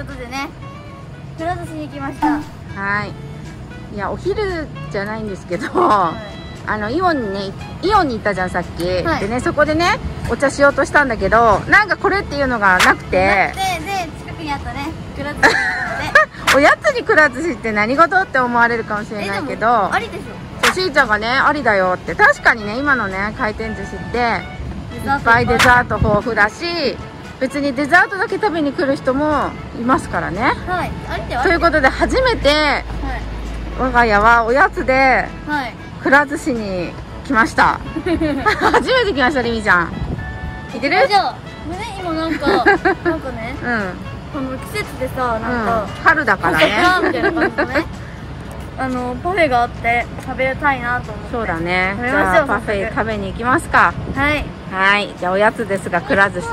いうことでねくら寿司に来ました。はい。いやお昼じゃないんですけど、はあのイオンにねイオンに行ったじゃんさっき、はい。でねそこでねお茶しようとしたんだけどなんかこれっていうのがなくいてでで近くにあったねくら寿司なおやつにくら寿司って何事って思われるかもしれないけど。ありでしょ。しーちゃんがねありだよって。確かにね今のね回転寿司ってデいっぱいデザート豊富だし別にデザートだけ食べに来る人もいますからね。はい。ということで初めてはい。我が家はおやつではい。くら寿司に来ました。初めて来ましたりみちゃん。聞いてる？あじゃあね今なんか なんかねうん。この季節でさなんうん。か、春だからね。な感じのね。あのパフェがあって食べたいなと思って。そうだね。じゃあパフェ食べに行きますか。はい。はい。じゃあおやつですがくら寿司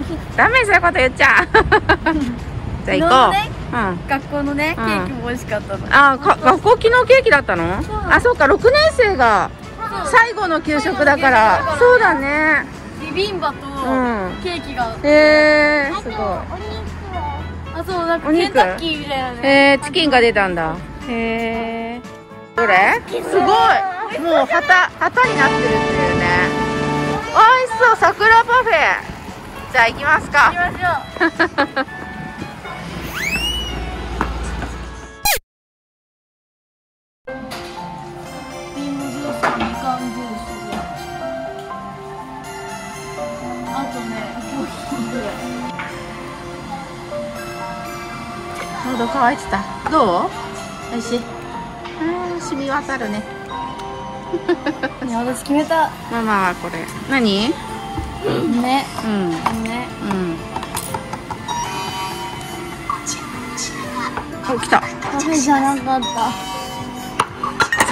ダメそういうこと言っちゃう。じゃあ行こう、うん。学校のねケうん。ーキも美味しかったの、あか学校昨日ケーキだったの？あそうか6年生が最後の給食だから。そうだね。ビビンバとうん。ケーキが、へえすごい。あそうなんかケンタッキーみたいなね。へえチキンが出たんだ。へえどれ？すごい。もう旗旗になってるっていうね。美味しそう桜じゃあ行きます行きか。ましょうースとみかんジュースあとねコーヒーぐらい喉乾いてた。どう？美味しい。あー染み渡るね。ね私決めた。ママはこれ。何？ね。うん。ねうん。お来た。カフェじゃなかった。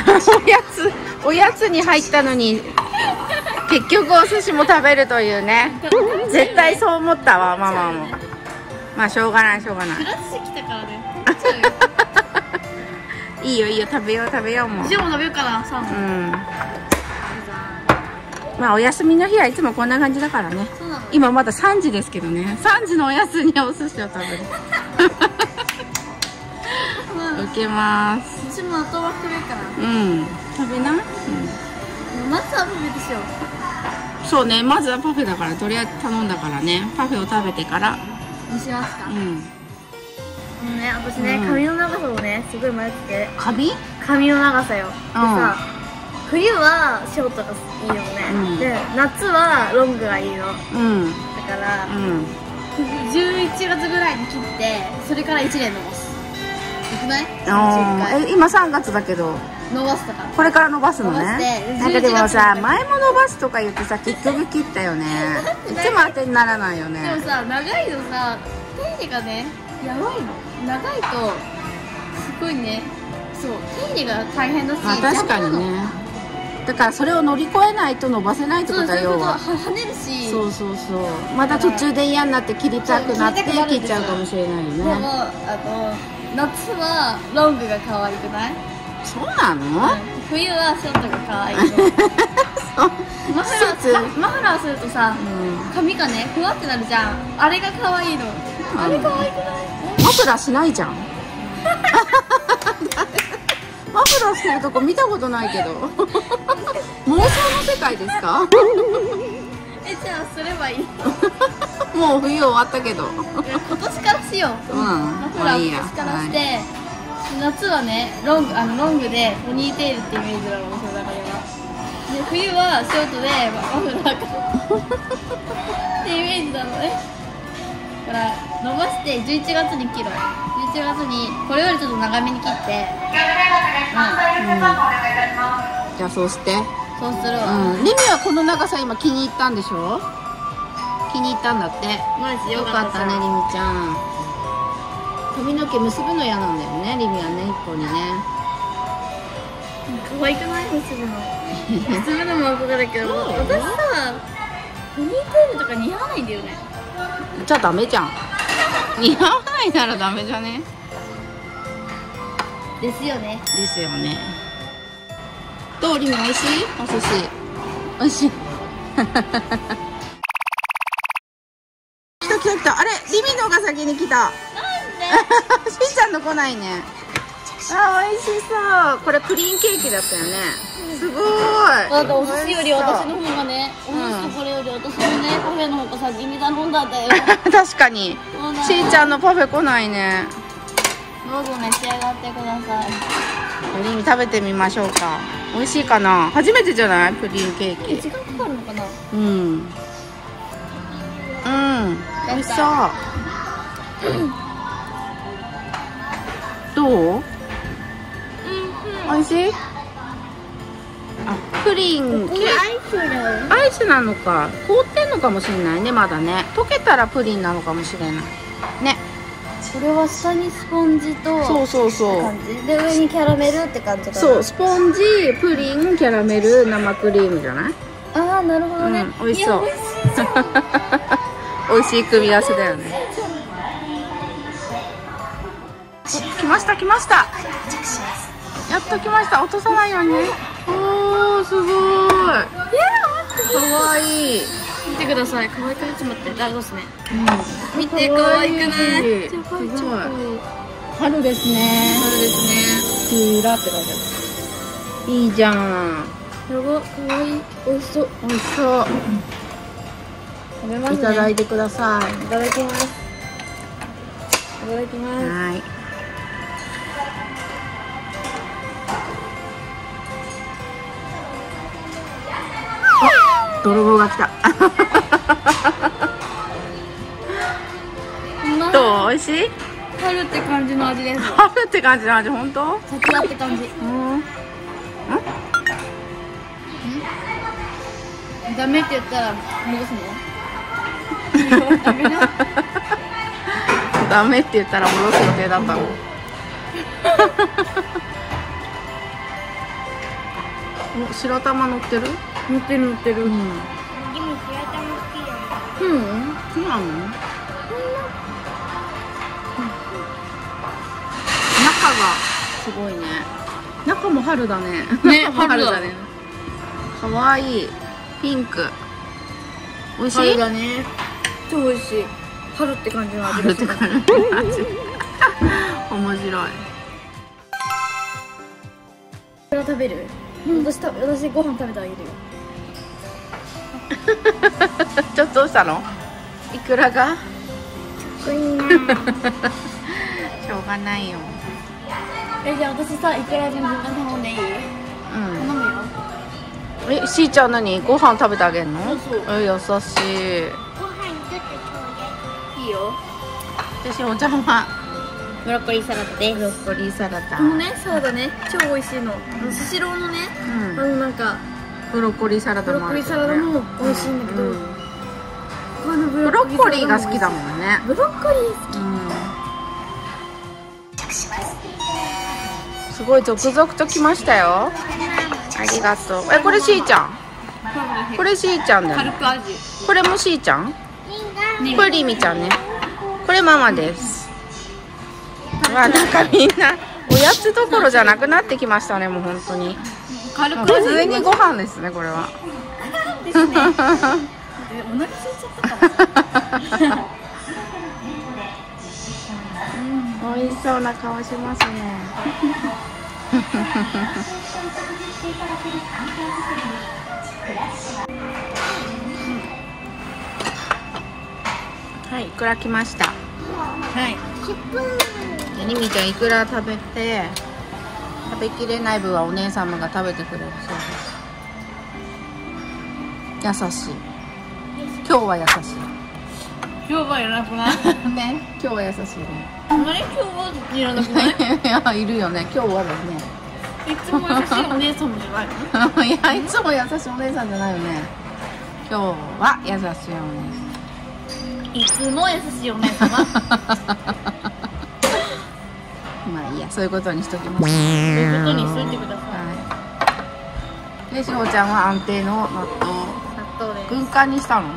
おやつおやつに入ったのに結局お寿司も食べるというね。絶対そう思ったわママも。まあしょうがないしょうがない。いいよいいよ食べよう食べようもう。もう食べようかなさうんまあお休みの日はいつもこんな感じだからね。今まだ3時ですけどね。3時のおやつにお寿司を食べる 受けます。私も後は食べるから。うん。食べな、うん、まずはパフェでしょ。そうね。まずはパフェだからとりあえず頼んだからね。パフェを食べてから。にしますか。うん。ね私ね、うん。髪の長さをねすごい迷ってて。カビ髪の長さよ。でさ冬はショートがいいよね、うん。で夏はロングがいいの。だうん。から、うん。11月ぐらいに切ってそれから1年伸ばす。よくない？あー。11え今3月だけど。回伸ばすとか。これから伸ばすのね。なんかでも11さ月前も伸ばすとか言ってさ結局切ったよね。い。つも当てにならないよでもねさ長いのさ手入れがねやばいの。長いとすごいね。そう手入れが大変だしまあ確かにねだからそれを乗り越えないと伸ばせないってことはことは要は跳ねるし。そうそうそう。また途中で嫌になって切りたくなって切っちゃうかもしれないよでもねあの夏はロングが可愛くない？そうなの？冬はショートが可愛いの。マフラーマフラーするとさうん。髪がねふわってなるじゃん。あれが可愛いの。あれ可愛くない？マフラーしないじゃんマフラーしてるとこ見たことないけど。妄想の世界ですか？えじゃあすればいい。いもう冬終わったけど。や今年からしよう。うん。マフラーまあいいや。今年からして、夏はねロングあのロングでポニーテールってイメージなの私の中ではで冬はショートでまマフラーがってイメージなのね。だから伸ばして11月に切ろう。11月にこれよりちょっと長めに切って。じゃあそうして。そうするわ、うん。リミはこの長さ今気に入ったんでしょ？気に入ったんだって。マジよかった。ねリミちゃん。髪の毛結ぶの嫌なんだよねリミはね一本にね。可愛くない？結ぶの。結ぶのも憧れるけど私さポニーテールとか似合わないんだよねじゃあダメじゃん。似合わないならダメじゃね？ですよね。ですよね。どうリミ美味しい？お寿司。美味しい。一来た来た。あれリミノが先に来た。なんで？しんちゃんの来ないねあ美味しそう。これプリンケーキだったよね。すごい。だってお寿司より私の方がねお寿司とこれより私のねカフェの方が先に頼んだんだよ。確かに。そうだよ。しんちゃんのパフェ来ないね。どうぞ召し上がってください。プリン食べてみましょうか。美味しいかな。初めてじゃない？プリンケーキ。え時間かかるのかな？うん。うん。美味しそう。どう？うん美味しい？あプリン。アイスなのか。凍ってんのかもしれないねまだね。溶けたらプリンなのかもしれない。ね。これは下にスポンジとそうそうそう。で上にキャラメルって感じそうスポンジプリンキャラメル生クリームじゃない？ああなるほどね、うん 美味しそう。美味しい組み合わせだよね。お来ました来ましたやっと来ました。落とさないようにね。おーすごい。かわいい、見てください。可愛くなっちまってあそうですね。うん、見て可愛くない？すごい。春ですね。春ですキーラって書いてある。いいじゃんねやば可愛い。美味しそう。美味しそう。食べますね。いただいてください。いただきます。いただきます。はい泥棒が来た。どう？美味しい？春って感じの味です。春って感じの味本当？桜って感じ。うん。ダメって言ったら戻すの？ダメだダメって言ったら戻す予定だったのお白玉乗ってる？乗ってる乗ってる。うん。でも白玉好きだうん。そうなの？中がすごいね。中も春だね。ね 春だね。かわいい。ピンク。美味しい？春だね。超美味しい。春って感じの味春がする。って感じ面白い。これを食べる、私た私ご飯食べてあげるよ。ちょっとどうしたの？いくらが？しょうがないよ。えじゃあ私さいくら分分頼んでいい？頼うん。むよ。えしーちゃん何？ご飯食べてあげんの？え優しい。ご飯ちょっとちょうだいいいよ。私お邪魔ブロッコリーサラダでブロッコリーサラダ。このねサラダね超美味しいの。スシローのねうん。あのなんかブロッコリーサラダブロッコリーサラダも美味しいんだけど、うん。このブブロッコリーが好きだもんね。ブロッコリー好きうん。すごい続々と来ましたよ。ありがとう。えこれしーちゃん？これしーちゃんだよこれもしーちゃん？これりみちゃんね。これママです わなんかみんなおやつどころじゃなくなってきましたねもう本当に。軽く普通にご飯ですねこれは。ですねえお腹空いちゃったかな美味しそうな顔しますね。はいいくら来ました。はいでりみちゃんいくら食べて食べきれない分はお姉様が食べてくれるそうです。優しい。今日は優し今日はやらなくない？い ね。今日は優しいね。あんまり今日はいらなくない？いやいるよね。今日はだね。いつも優しいお姉様じゃないの？いやいつも優しいお姉さんじゃないよね。今日は優しいお姉いつも優しいお姉様いいやそういうことにしときます。そういうことにしといてくださはい。でしほちゃんは安定の納豆。い納豆です。軍艦にしたの？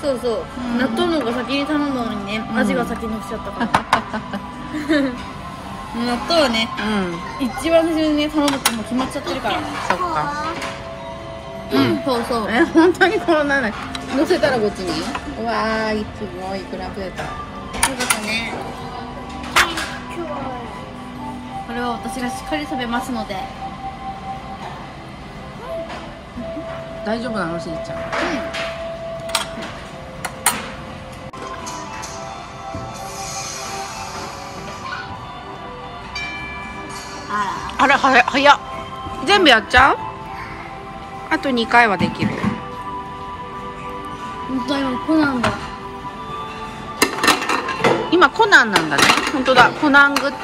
そうそう。うん。納豆の方が先に頼んだのにねうん。味が先に来ちゃったから。納豆はねうん。一番最初にね頼むってもう決まっちゃってるから。そっか。うん。そうそう。え本当にこんなの乗せたらこっちに？うわーすごいいくら増えた。そうですねれは私がしっかり食べますので。大丈夫なのしーちゃんああら早っ早っ。全部やっちゃう？あと2回はできる本当にコナンだ。今コナンなんだね。本当だ。コナングッズ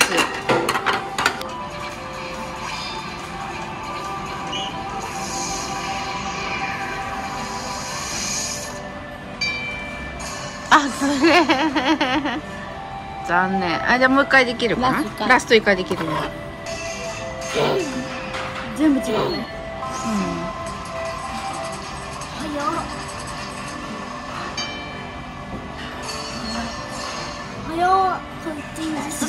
残念。あじゃあもう一回できるかな？ラスト一回できるね全部違うね。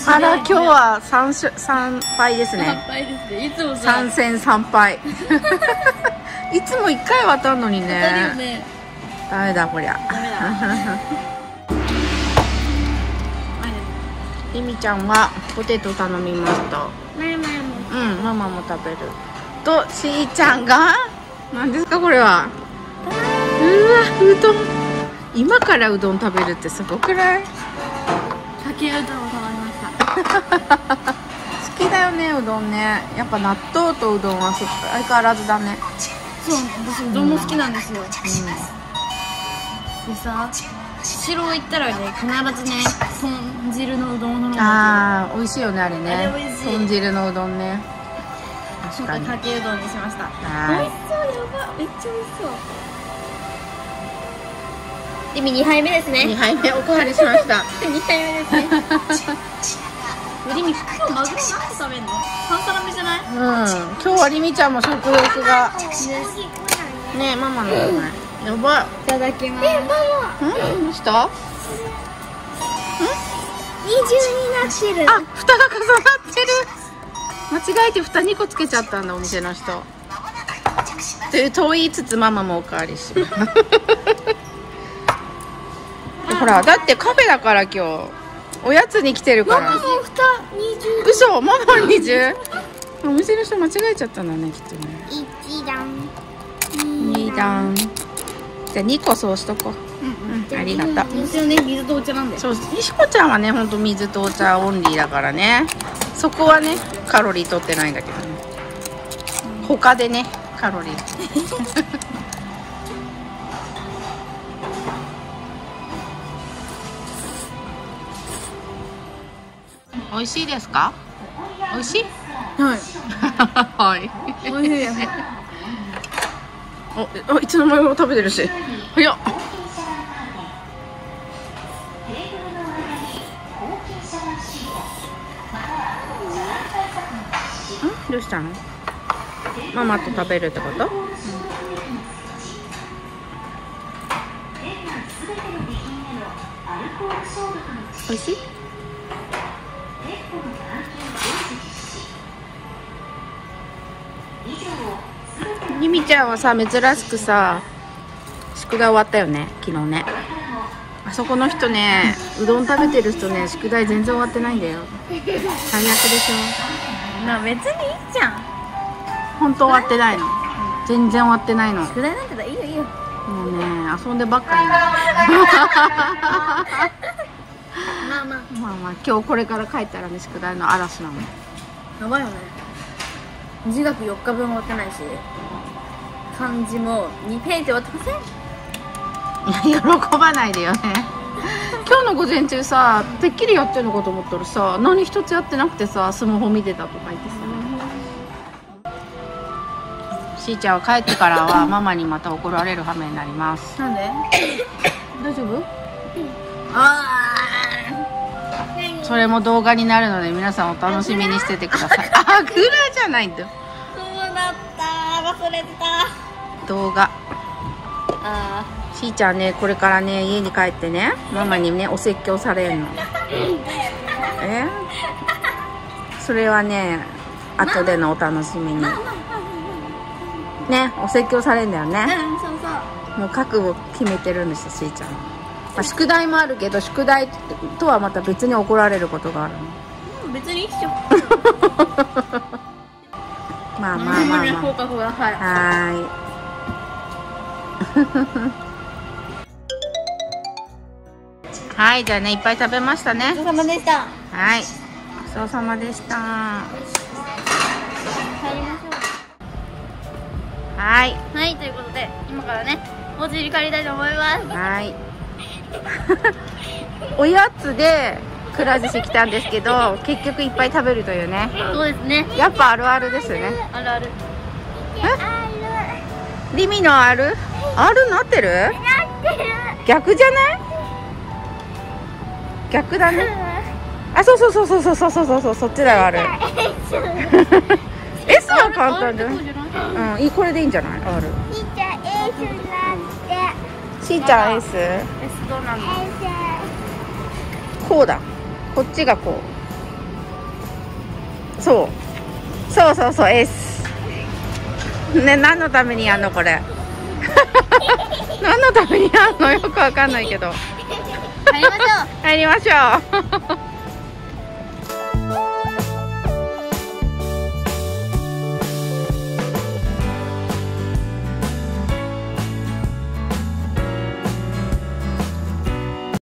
あら今日は三勝三敗です乾ね杯ですね。いつもさ。三戦三敗 いつも一回は当たんのにね。ね。ダメだこりゃ ダメだりみちゃんはポテト頼みました。前々も。うんママも食べる。としーちゃんが何ですかこれは？うわうどん。今からうどん食べるってすごくない？かけうどんを頼みました。好きだよねうどんね。やっぱ納豆とうどんはそ相変わらずだね。そう私うどんも好きなんですよ、でさ白行ったらね必ずね豚汁のうどんを頼むんですよあー美味しいよねあれね。豚汁のうどんね。確かに。かけうどんにしました。はい。美味しそうやば。めっちゃ美味しそう。リミ2杯目です2ね杯目おかわりしました。2杯目ですね。リミ今日マグロ何個食べんの。半皿目じゃない？うん。今日はりみちゃんも食欲が。ね。ママのじゃないやばい。いただきます。んどうした？二重になってる。あ蓋が重なってる。間違えて蓋2個つけちゃったんだお店の人。というと言いつつママもおかわりします ほらだってカフェだから今日。おやつに来てるから。もう蓋二重。嘘ママ20お店の人間違えちゃったんだねきっとね。一段。2段じゃあ2個そうしとこう。うんありがとう。一応ね水とお茶なんでそうひこちゃんはねほんと水とお茶オンリーだからね。そこはねカロリー取ってないんだけどね。他でねカロリー。美味しいですか？美味しい？はい。はい。美味しいですおあいつの間にも食べてるし。早っ。どうしたの？ママと食べるってこと、おいしい？ゆみちゃんはさ珍しくさ宿題終わったよね昨日ね。あそこの人ねうどん食べてる人ね宿題全然終わってないんだよ。最悪でしまあ別にいいじゃん。ょ本当終わってないの。全然終わってないの。も宿題なんてだいいよいいよ。うね遊んでばっかり。なまあまあ。まあまあ今日これから帰ったらね宿題の嵐なの。やばいよね。自学4日分終わってないし漢字も2ページ終わってません？喜ばないでよね。今日の午前中さてっきりやってるのかと思ったらさ何一つやってなくてさスマホ見てたとか言ってさ。しーちゃんは帰ってからは ママにまた怒られる羽目になります。なんで？大丈夫？あそれも動画になるので皆さんお楽しみにしててください。あグラじゃないんだ。よそうだった。忘れてた動画。あしーちゃんねこれからね家に帰ってねママにねお説教されんの。え？それはね後でのお楽しみに。ねお説教されんだよね。うんそうそう。もう覚悟決めてるんですよしーちゃんは、まあ、宿題もあるけど宿題とはまた別に怒られることがあるの。うん別に一緒 まあまあまあまあ。放課後がはいはーいはいじゃあねいっぱい食べましたね。お疲れ様でした。はい。ごちそうさまでした。帰りましょはい。うはいということで今からねお家に帰りたいと思います。はい。おやつでくら寿司来たんですけど結局いっぱい食べるというね。そうですね。やっぱあるあるですよね。あるあるリミのある？ある？なってる？逆じゃない？逆だね。あそうそうそうそうそうそうそうそうそっちだよある S は簡単じゃない？そうんいいこれでいいんじゃない？ある。しーちゃん S S どうなの？こうだ。こっちがこう。そう。そうそうそう S ね何のためにやんのこれ？何のためにやんの？よくわかんないけど。帰りましょう。帰りましょう